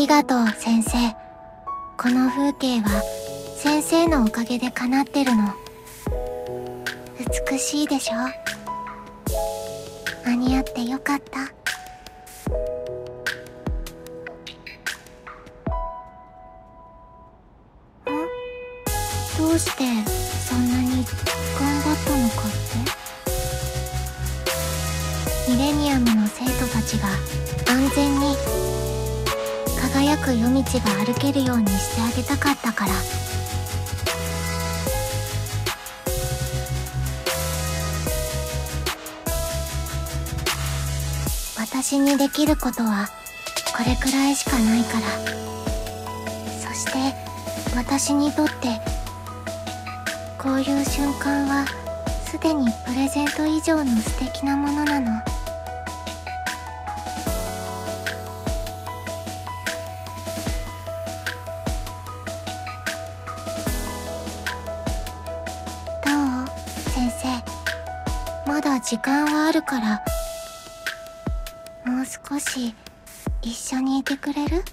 りがとう先生。この風景は先生のおかげで叶ってるの。美しいでしょ？間に合ってよかった。どうしてそんなに頑張ったのかって？ミレニアムの生徒たちが安全に輝く夜道が歩けるようにしてあげたかったから私にできることはこれくらいしかないからそして私にとってこういう瞬間はすでにプレゼント以上の素敵なものなの。時間はあるからもう少し一緒にいてくれる？